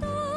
と